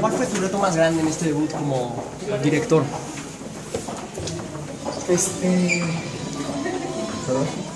¿Cuál fue tu reto más grande en este debut como director? Este. Perdón.